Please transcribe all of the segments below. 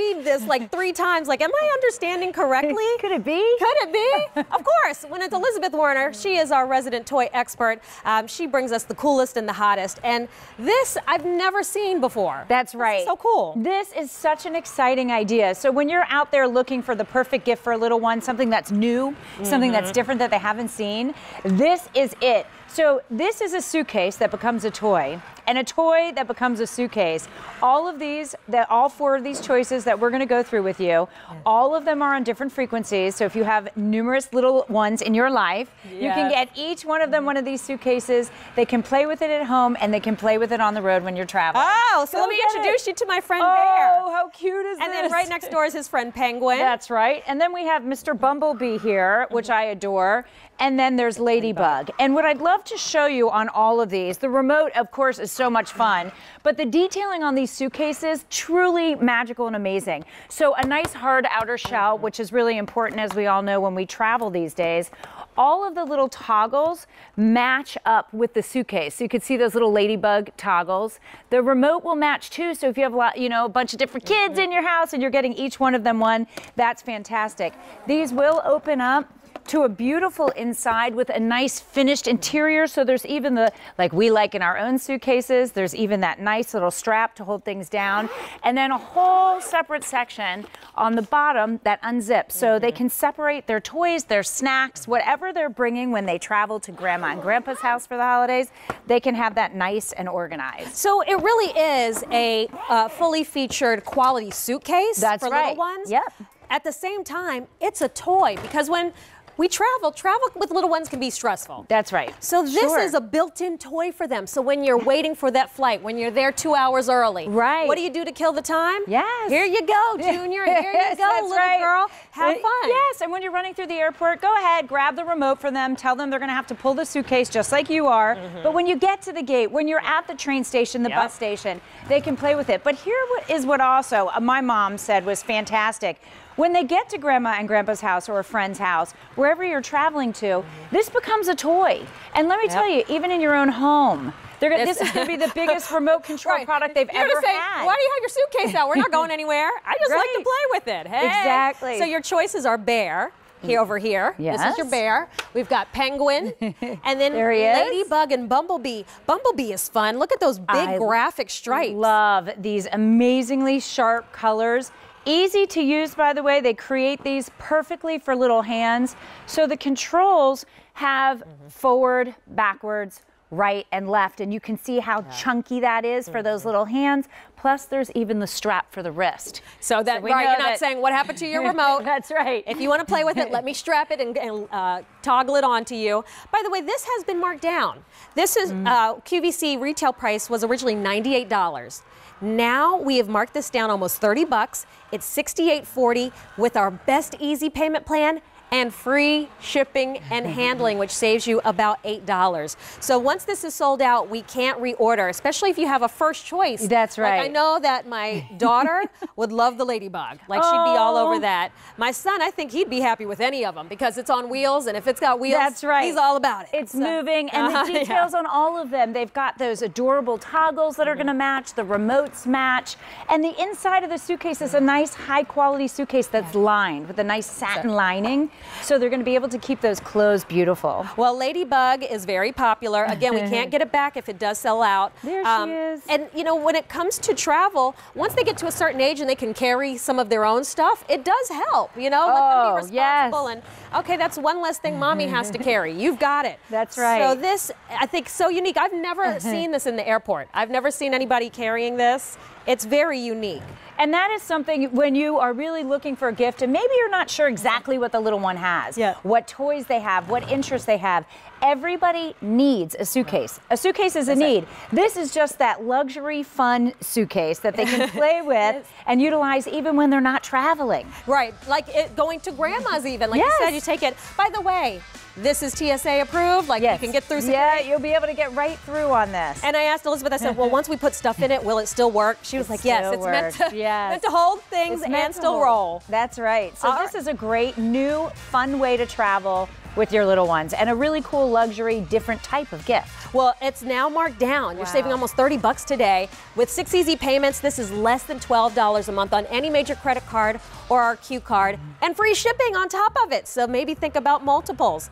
read this like three times. Like, am I understanding correctly? Could it be? Could it be? of course. When it's Elizabeth Warner, she is our resident toy expert. Um, she brings us the coolest and the hottest. And this I've never seen before. That's right. so cool. This is such an exciting idea. So when you're out there looking for the perfect gift for a little one, something that's new, something that's different that they haven't seen, this is it. So this is a suitcase that becomes a toy, and a toy that becomes a suitcase. All of these, that all four of these choices that we're going to go through with you, all of them are on different frequencies. So if you have numerous little ones in your life, you can get each one of them one of these suitcases. They can play with it at home, and they can play with it on the road when you're traveling. Oh, so Go let me introduce it. you to my friend Oh, Bear. how cute is And this? then right next door is his friend Penguin. That's right. And then we have Mr. Bumblebee here, which I adore. And then there's Ladybug. And what I'd love to show you on all of these, the remote, of course, is so much fun, but the detailing on these suitcases, truly magical and amazing. So a nice hard outer shell, which is really important, as we all know, when we travel these days. All of the little toggles match up with the suitcase. So you can see those little ladybug toggles. The remote will match too. So if you have a lot, you know, a bunch of different kids mm-hmm. in your house and you're getting each one of them one, that's fantastic. These will open up to a beautiful inside with a nice finished interior. So there's even the, like we like in our own suitcases, there's even that nice little strap to hold things down. And then a whole separate section on the bottom that unzips. So they can separate their toys, their snacks, whatever they're bringing when they travel to grandma and grandpa's house for the holidays, they can have that nice and organized. So it really is a uh, fully featured quality suitcase That's for right. little ones. Yep. At the same time, it's a toy because when we travel, travel with little ones can be stressful. That's right. So this Sure. is a built-in toy for them. So when you're waiting for that flight, when you're there two hours early, Right. What do you do to kill the time? Yes. Here you go, Junior. Here you go, little right. girl. Have fun. Yes, and when you're running through the airport, go ahead, grab the remote for them. Tell them they're going to have to pull the suitcase just like you are. But when you get to the gate, when you're at the train station, the Mm-hmm. Yep. bus station, they can play with it. But here is what also uh, my mom said was fantastic. When they get to grandma and grandpa's house or a friend's house, wherever you're traveling to, this becomes a toy. And let me tell you, even in your own home, gonna, this is going to be the biggest remote control Right. product they've You're ever say, had. Why do you have your suitcase out? We're not going anywhere. I just like to play with it. Hey. Exactly. So your choices are bear. Here over here. Yes. This is your bear. We've got penguin, and then There he is. ladybug and bumblebee. Bumblebee is fun. Look at those big I graphic stripes. Love these amazingly sharp colors. Easy to use, by the way. They create these perfectly for little hands. So the controls have mm-hmm. forward, backwards, right, and left. And you can see how chunky that is for those little hands. Plus, there's even the strap for the wrist. so that we right, you're not that- saying what happened to your remote. That's right. If you want to play with it, let me strap it and, and uh, toggle it onto you. By the way, this has been marked down. This is Mm. uh, QVC retail price was originally $98. Now we have marked this down almost 30 bucks. It's $68.40 with our best easy payment plan and free shipping and handling, which saves you about $8. So once this is sold out, we can't reorder, especially if you have a first choice. That's right. Like, I know that my daughter would love the ladybug. Like she'd be all over Oh. that. My son, I think he'd be happy with any of them because it's on wheels, and if it's got wheels, That's right. he's all about it. It's So- moving, and Uh-huh, the yeah. details on all of them. They've got those adorable toggles that are going to match, the remotes match, and the inside of the suitcase is a nice, high quality suitcase that's lined with a nice satin lining. So they're going to be able to keep those clothes beautiful. Well, Ladybug is very popular. Again, we can't get it back if it does sell out. Um, There she is. And you know, when it comes to travel, once they get to a certain age and they can carry some of their own stuff, it does help. You know, let Oh, them be yes. responsible. And okay, that's one less thing mommy has to carry. You've got it. That's right. So this, I think, so unique. I've never seen this in the airport. I've never seen anybody carrying this. It's very unique. And that is something when you are really looking for a gift and maybe you're not sure exactly what the little one has, Yeah. what toys they have, what interests they have. Everybody needs a suitcase. A suitcase is a need. This is just that luxury fun suitcase that they can play with and utilize even when they're not traveling. Right, like it, going to grandma's even. Like Yes. you said, you take it. By the way, this is TSA approved. Like you can get through. Yeah, you'll be able to get right through on this. And I asked Elizabeth, I said, well, once we put stuff in it, will it still work? She was It like, yes, still it's meant works, to, yes. meant to hold things It's and still roll. That's right. So All this is a great new fun way to travel with your little ones and a really cool luxury different type of gift. Well, it's now marked down. You're saving almost 30 bucks today. With six easy payments, this is less than $12 a month on any major credit card or our Q card and free shipping on top of it. So maybe think about multiples.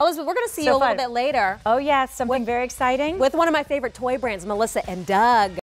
Elizabeth, we're going to see So you a little bit later Oh yes, something very exciting. with one of my favorite toy brands, Melissa and Doug.